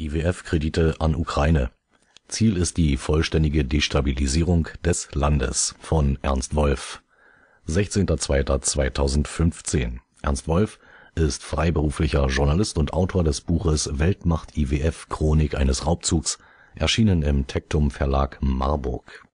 IWF-Kredite an Ukraine. Ziel ist die vollständige Destabilisierung des Landes von Ernst Wolf. 16.02.2015 Ernst Wolf ist freiberuflicher Journalist und Autor des Buches Weltmacht IWF – Chronik eines Raubzugs, erschienen im Tectum Verlag Marburg.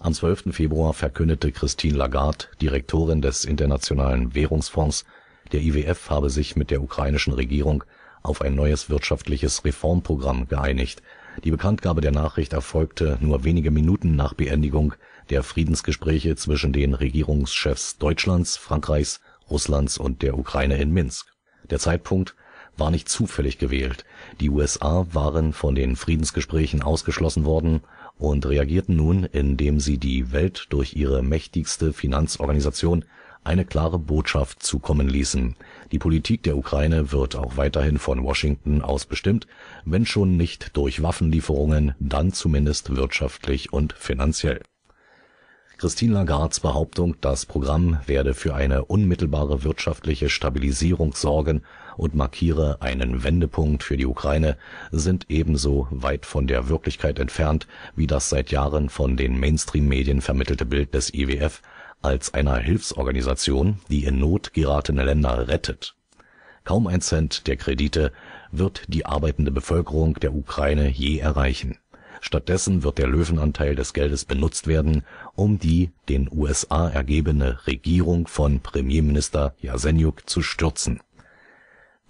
Am 12. Februar verkündete Christine Lagarde, Direktorin des Internationalen Währungsfonds, der IWF habe sich mit der ukrainischen Regierung auf ein neues wirtschaftliches Reformprogramm geeinigt. Die Bekanntgabe der Nachricht erfolgte nur wenige Minuten nach Beendigung der Friedensgespräche zwischen den Regierungschefs Deutschlands, Frankreichs, Russlands und der Ukraine in Minsk. Der Zeitpunkt war nicht zufällig gewählt. Die USA waren von den Friedensgesprächen ausgeschlossen worden und reagierten nun, indem sie die Welt durch ihre mächtigste Finanzorganisation eine klare Botschaft zukommen ließen: Die Politik der Ukraine wird auch weiterhin von Washington aus bestimmt, wenn schon nicht durch Waffenlieferungen, dann zumindest wirtschaftlich und finanziell. Christine Lagardes Behauptung, das Programm werde für eine unmittelbare wirtschaftliche Stabilisierung sorgen und markiere einen Wendepunkt für die Ukraine, sind ebenso weit von der Wirklichkeit entfernt wie das seit Jahren von den Mainstream-Medien vermittelte Bild des IWF als einer Hilfsorganisation, die in Not geratene Länder rettet. Kaum ein Cent der Kredite wird die arbeitende Bevölkerung der Ukraine je erreichen. Stattdessen wird der Löwenanteil des Geldes benutzt werden, um die den USA ergebene Regierung von Premierminister Jasenjuk zu stürzen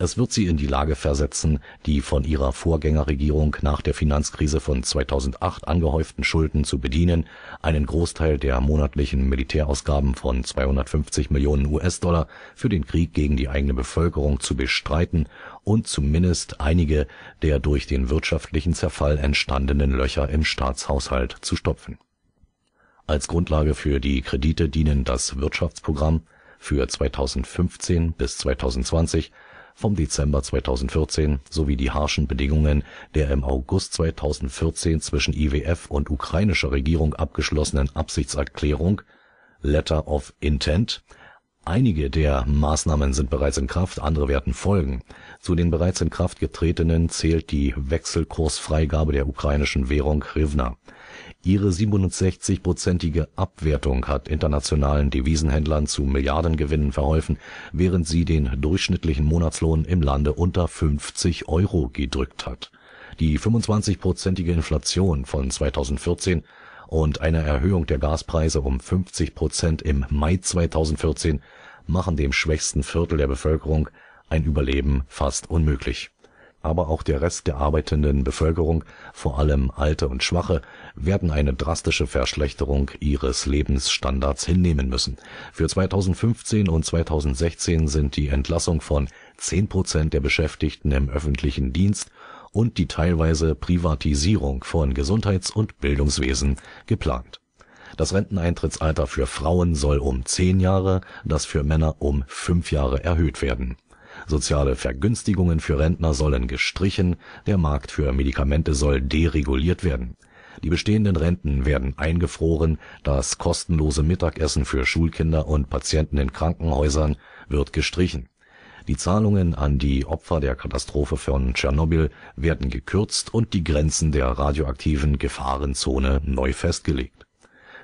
es wird sie in die Lage versetzen, die von ihrer Vorgängerregierung nach der Finanzkrise von 2008 angehäuften Schulden zu bedienen, einen Großteil der monatlichen Militärausgaben von 250 Millionen US-Dollar für den Krieg gegen die eigene Bevölkerung zu bestreiten und zumindest einige der durch den wirtschaftlichen Zerfall entstandenen Löcher im Staatshaushalt zu stopfen. Als Grundlage für die Kredite dienen das Wirtschaftsprogramm für 2015 bis 2020 vom Dezember 2014 sowie die harschen Bedingungen der im August 2014 zwischen IWF und ukrainischer Regierung abgeschlossenen Absichtserklärung Letter of Intent. Einige der Maßnahmen sind bereits in Kraft, andere werden folgen. Zu den bereits in Kraft getretenen zählt die Wechselkursfreigabe der ukrainischen Währung Hryvnia Ihre 67-prozentige Abwertung hat internationalen Devisenhändlern zu Milliardengewinnen verholfen, während sie den durchschnittlichen Monatslohn im Lande unter 50 Euro gedrückt hat. Die 25-prozentige Inflation von 2014 und eine Erhöhung der Gaspreise um 50 Prozent im Mai 2014 machen dem schwächsten Viertel der Bevölkerung ein Überleben fast unmöglich aber auch der Rest der arbeitenden Bevölkerung, vor allem Alte und Schwache, werden eine drastische Verschlechterung ihres Lebensstandards hinnehmen müssen. Für 2015 und 2016 sind die Entlassung von 10 Prozent der Beschäftigten im öffentlichen Dienst und die teilweise Privatisierung von Gesundheits und Bildungswesen geplant. Das Renteneintrittsalter für Frauen soll um zehn Jahre, das für Männer um fünf Jahre erhöht werden Soziale Vergünstigungen für Rentner sollen gestrichen, der Markt für Medikamente soll dereguliert werden. Die bestehenden Renten werden eingefroren, das kostenlose Mittagessen für Schulkinder und Patienten in Krankenhäusern wird gestrichen. Die Zahlungen an die Opfer der Katastrophe von Tschernobyl werden gekürzt und die Grenzen der radioaktiven Gefahrenzone neu festgelegt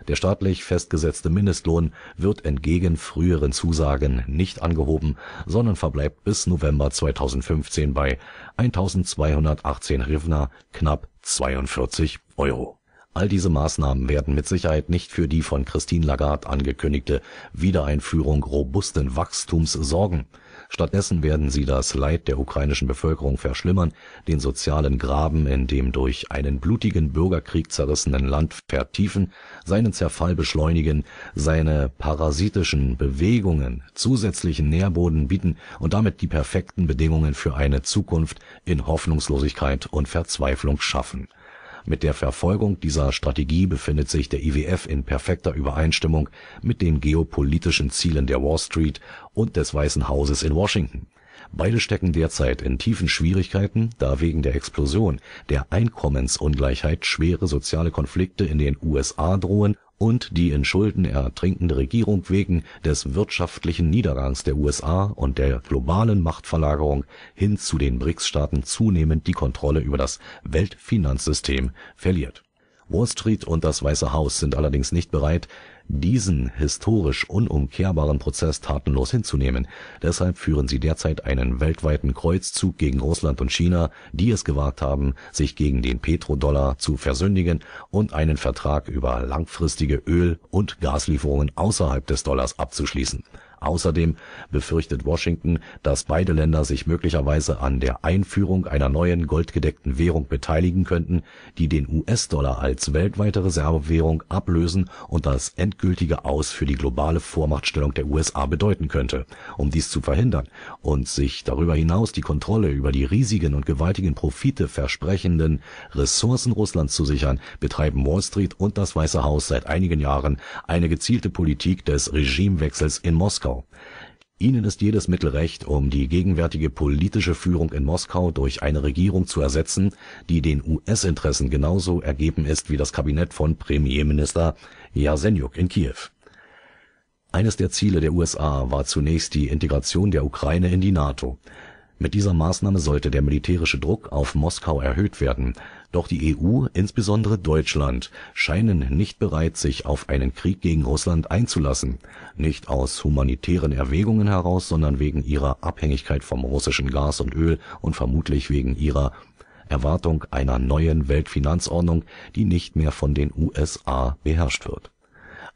der staatlich festgesetzte Mindestlohn wird entgegen früheren Zusagen nicht angehoben, sondern verbleibt bis November 2015 bei 1.218 Hryvnia (knapp 42 Euro). All diese Maßnahmen werden mit Sicherheit nicht für die von Christine Lagarde angekündigte Wiedereinführung robusten Wachstums sorgen Stattdessen werden sie das Leid der ukrainischen Bevölkerung verschlimmern, den sozialen Graben in dem durch einen blutigen Bürgerkrieg zerrissenen Land vertiefen, seinen Zerfall beschleunigen, seine parasitischen Bewegungen zusätzlichen Nährboden bieten und damit die perfekten Bedingungen für eine Zukunft in Hoffnungslosigkeit und Verzweiflung schaffen mit der Verfolgung dieser Strategie befindet sich der IWF in perfekter Übereinstimmung mit den geopolitischen Zielen der Wall Street und des Weißen Hauses in Washington. Beide stecken derzeit in tiefen Schwierigkeiten, da wegen der Explosion der Einkommensungleichheit schwere soziale Konflikte in den USA drohen und die in Schulden ertrinkende Regierung wegen des wirtschaftlichen Niedergangs der USA und der globalen Machtverlagerung hin zu den BRICS-Staaten zunehmend die Kontrolle über das Weltfinanzsystem verliert. Wall Street und das Weiße Haus sind allerdings nicht bereit diesen historisch unumkehrbaren Prozess tatenlos hinzunehmen. Deshalb führen sie derzeit einen weltweiten Kreuzzug gegen Russland und China, die es gewagt haben, sich gegen den Petrodollar zu versündigen und einen Vertrag über langfristige Öl und Gaslieferungen außerhalb des Dollars abzuschließen Außerdem befürchtet Washington, dass beide Länder sich möglicherweise an der Einführung einer neuen goldgedeckten Währung beteiligen könnten, die den US-Dollar als weltweite Reservewährung ablösen und das endgültige Aus für die globale Vormachtstellung der USA bedeuten könnte. Um dies zu verhindern und sich darüber hinaus die Kontrolle über die riesigen und gewaltigen Profite versprechenden Ressourcen Russlands zu sichern, betreiben Wall Street und das Weiße Haus seit einigen Jahren eine gezielte Politik des Regimewechsels in Moskau Moskau. Ihnen ist jedes Mittel recht, um die gegenwärtige politische Führung in Moskau durch eine Regierung zu ersetzen, die den US-Interessen genauso ergeben ist wie das Kabinett von Premierminister Jasenjuk in Kiew. Eines der Ziele der USA war zunächst die Integration der Ukraine in die NATO. Mit dieser Maßnahme sollte der militärische Druck auf Moskau erhöht werden. Doch die EU, insbesondere Deutschland, scheinen nicht bereit, sich auf einen Krieg gegen Russland einzulassen, nicht aus humanitären Erwägungen heraus, sondern wegen ihrer Abhängigkeit vom russischen Gas und Öl und vermutlich wegen ihrer Erwartung einer neuen Weltfinanzordnung, die nicht mehr von den USA beherrscht wird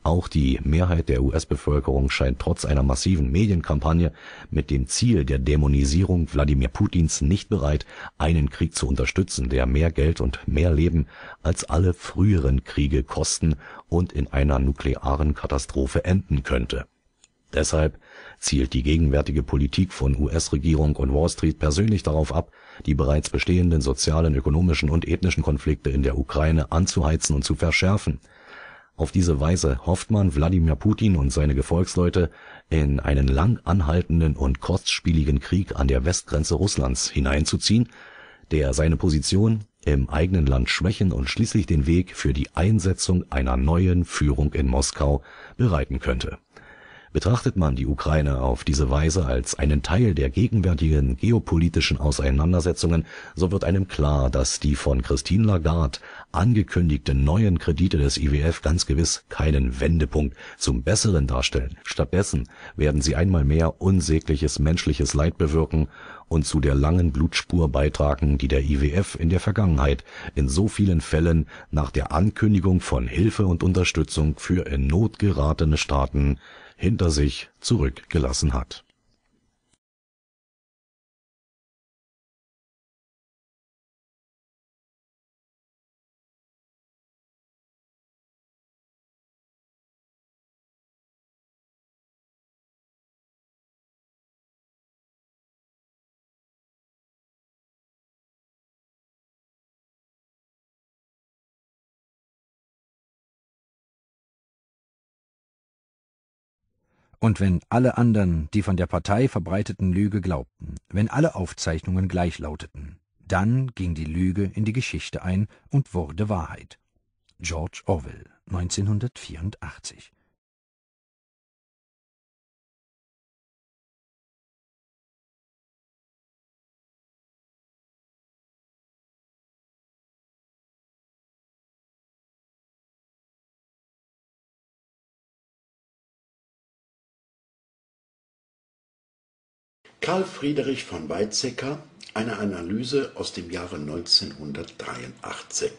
auch die Mehrheit der US-Bevölkerung scheint trotz einer massiven Medienkampagne mit dem Ziel der Dämonisierung Wladimir Putins nicht bereit, einen Krieg zu unterstützen, der mehr Geld und mehr Leben als alle früheren Kriege kosten und in einer nuklearen Katastrophe enden könnte. Deshalb zielt die gegenwärtige Politik von US-Regierung und Wall Street persönlich darauf ab, die bereits bestehenden sozialen, ökonomischen und ethnischen Konflikte in der Ukraine anzuheizen und zu verschärfen auf diese Weise hofft man, Wladimir Putin und seine Gefolgsleute in einen lang anhaltenden und kostspieligen Krieg an der Westgrenze Russlands hineinzuziehen, der seine Position im eigenen Land schwächen und schließlich den Weg für die Einsetzung einer neuen Führung in Moskau bereiten könnte Betrachtet man die Ukraine auf diese Weise als einen Teil der gegenwärtigen geopolitischen Auseinandersetzungen, so wird einem klar, dass die von Christine Lagarde angekündigten neuen Kredite des IWF ganz gewiss keinen Wendepunkt zum Besseren darstellen. Stattdessen werden sie einmal mehr unsägliches menschliches Leid bewirken und zu der langen Blutspur beitragen, die der IWF in der Vergangenheit in so vielen Fällen nach der Ankündigung von Hilfe und Unterstützung für in Not geratene Staaten hinter sich zurückgelassen hat. Und wenn alle anderen die von der Partei verbreiteten Lüge glaubten, wenn alle Aufzeichnungen gleich lauteten, dann ging die Lüge in die Geschichte ein und wurde Wahrheit. George Orwell 1984 Karl Friedrich von Weizsäcker, eine Analyse aus dem Jahre 1983,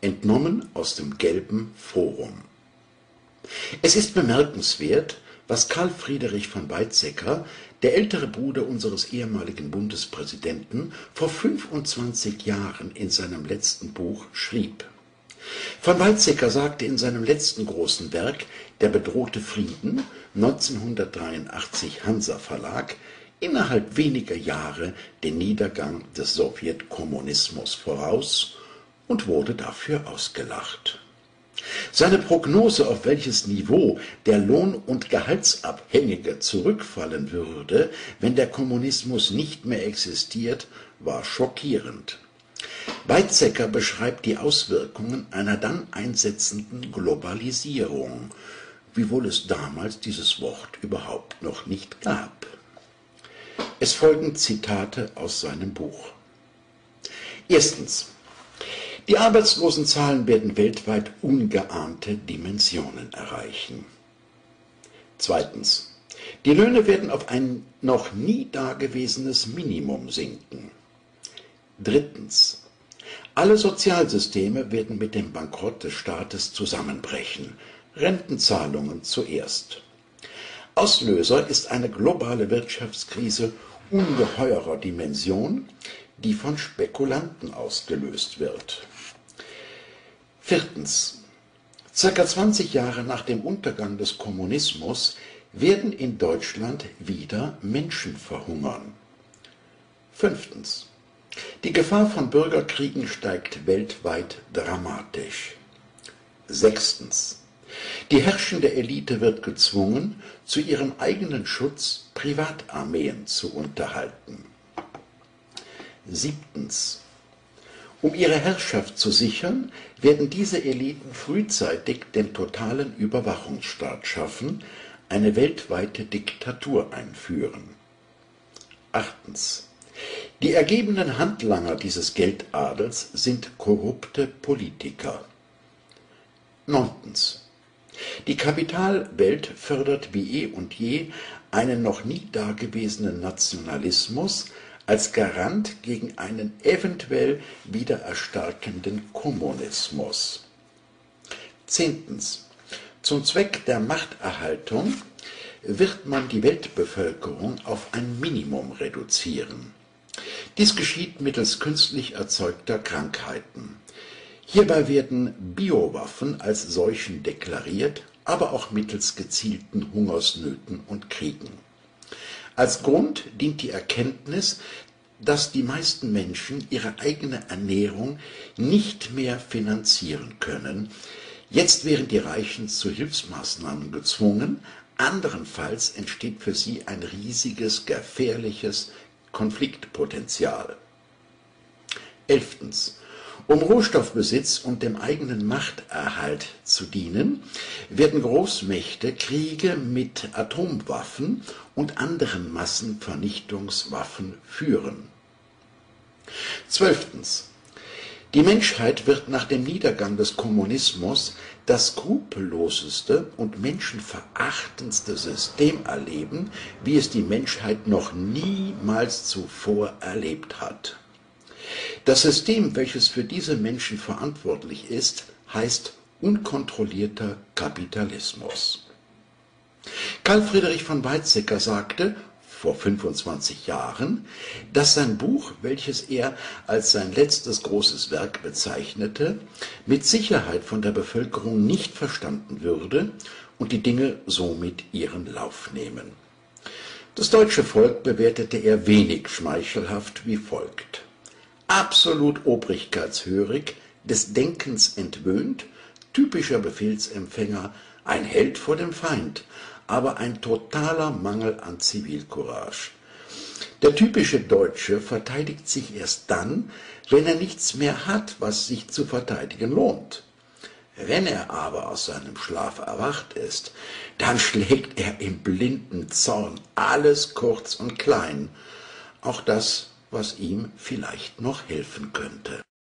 entnommen aus dem Gelben Forum. Es ist bemerkenswert, was Karl Friedrich von Weizsäcker, der ältere Bruder unseres ehemaligen Bundespräsidenten, vor 25 Jahren in seinem letzten Buch schrieb. Von Weizsäcker sagte in seinem letzten großen Werk Der bedrohte Frieden 1983 Hansa Verlag innerhalb weniger Jahre den Niedergang des Sowjetkommunismus voraus und wurde dafür ausgelacht. Seine Prognose, auf welches Niveau der Lohn- und Gehaltsabhängige zurückfallen würde, wenn der Kommunismus nicht mehr existiert, war schockierend. Weizsäcker beschreibt die Auswirkungen einer dann einsetzenden Globalisierung, wiewohl es damals dieses Wort überhaupt noch nicht gab. Es folgen Zitate aus seinem Buch. Erstens. Die Arbeitslosenzahlen werden weltweit ungeahnte Dimensionen erreichen. Zweitens. Die Löhne werden auf ein noch nie dagewesenes Minimum sinken. Drittens. Alle Sozialsysteme werden mit dem Bankrott des Staates zusammenbrechen. Rentenzahlungen zuerst. Auslöser ist eine globale Wirtschaftskrise ungeheurer Dimension, die von Spekulanten ausgelöst wird. Viertens. Circa 20 Jahre nach dem Untergang des Kommunismus werden in Deutschland wieder Menschen verhungern. Fünftens. Die Gefahr von Bürgerkriegen steigt weltweit dramatisch. Sechstens. Die herrschende Elite wird gezwungen, zu ihrem eigenen Schutz Privatarmeen zu unterhalten. Siebtens. Um ihre Herrschaft zu sichern, werden diese Eliten frühzeitig den totalen Überwachungsstaat schaffen, eine weltweite Diktatur einführen. Achtens. Die ergebenen Handlanger dieses Geldadels sind korrupte Politiker. Neuntens. Die Kapitalwelt fördert wie eh und je einen noch nie dagewesenen Nationalismus als Garant gegen einen eventuell wieder erstarkenden Kommunismus. Zehntens. Zum Zweck der Machterhaltung wird man die Weltbevölkerung auf ein Minimum reduzieren. Dies geschieht mittels künstlich erzeugter Krankheiten. Hierbei werden Biowaffen als Seuchen deklariert, aber auch mittels gezielten Hungersnöten und Kriegen. Als Grund dient die Erkenntnis, dass die meisten Menschen ihre eigene Ernährung nicht mehr finanzieren können. Jetzt wären die Reichen zu Hilfsmaßnahmen gezwungen, anderenfalls entsteht für sie ein riesiges, gefährliches Konfliktpotenzial. Elftens. Um Rohstoffbesitz und dem eigenen Machterhalt zu dienen, werden Großmächte Kriege mit Atomwaffen und anderen Massenvernichtungswaffen führen. Die Menschheit wird nach dem Niedergang des Kommunismus das skrupelloseste und menschenverachtendste System erleben, wie es die Menschheit noch niemals zuvor erlebt hat. Das System, welches für diese Menschen verantwortlich ist, heißt unkontrollierter Kapitalismus. Karl Friedrich von Weizsäcker sagte vor 25 Jahren, dass sein Buch, welches er als sein letztes großes Werk bezeichnete, mit Sicherheit von der Bevölkerung nicht verstanden würde und die Dinge somit ihren Lauf nehmen. Das deutsche Volk bewertete er wenig schmeichelhaft wie folgt absolut obrigkeitshörig, des Denkens entwöhnt, typischer Befehlsempfänger, ein Held vor dem Feind, aber ein totaler Mangel an Zivilcourage. Der typische Deutsche verteidigt sich erst dann, wenn er nichts mehr hat, was sich zu verteidigen lohnt. Wenn er aber aus seinem Schlaf erwacht ist, dann schlägt er im blinden Zorn alles kurz und klein, auch das was ihm vielleicht noch helfen könnte.